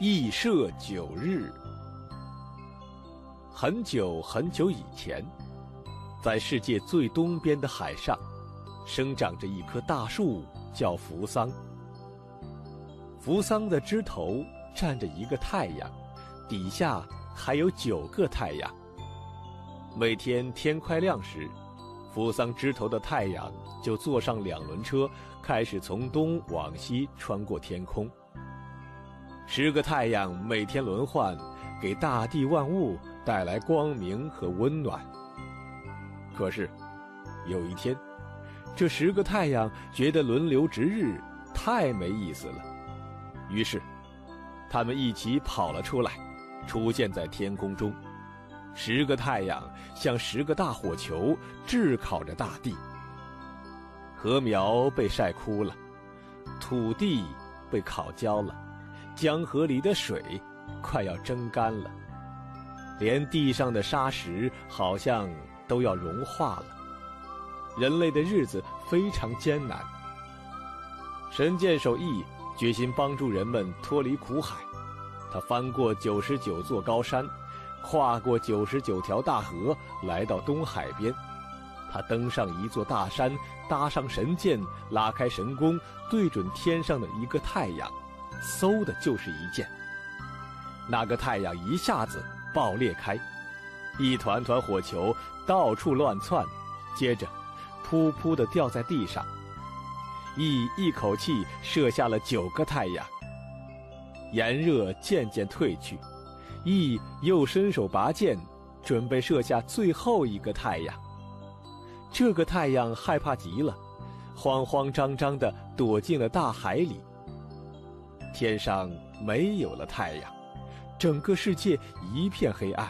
羿射九日。很久很久以前，在世界最东边的海上，生长着一棵大树，叫扶桑。扶桑的枝头站着一个太阳，底下还有九个太阳。每天天快亮时，扶桑枝头的太阳就坐上两轮车，开始从东往西穿过天空。十个太阳每天轮换，给大地万物带来光明和温暖。可是，有一天，这十个太阳觉得轮流值日太没意思了，于是，他们一起跑了出来，出现在天空中。十个太阳像十个大火球，炙烤着大地。禾苗被晒枯了，土地被烤焦了。江河里的水快要蒸干了，连地上的沙石好像都要融化了。人类的日子非常艰难。神箭手羿决心帮助人们脱离苦海，他翻过九十九座高山，跨过九十九条大河，来到东海边。他登上一座大山，搭上神箭，拉开神弓，对准天上的一个太阳。嗖的就是一箭，那个太阳一下子爆裂开，一团团火球到处乱窜，接着噗噗的掉在地上。羿一口气射下了九个太阳。炎热渐渐退去，羿又伸手拔剑，准备射下最后一个太阳。这个太阳害怕极了，慌慌张张的躲进了大海里。天上没有了太阳，整个世界一片黑暗。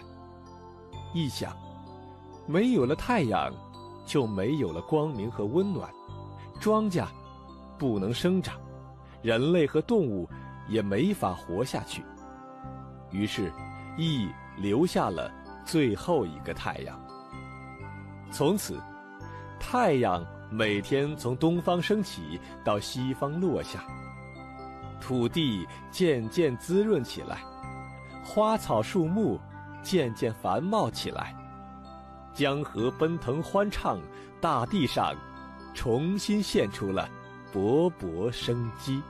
一想，没有了太阳，就没有了光明和温暖，庄稼不能生长，人类和动物也没法活下去。于是，羿留下了最后一个太阳。从此，太阳每天从东方升起，到西方落下。土地渐渐滋润起来，花草树木渐渐繁茂起来，江河奔腾欢畅，大地上重新现出了勃勃生机。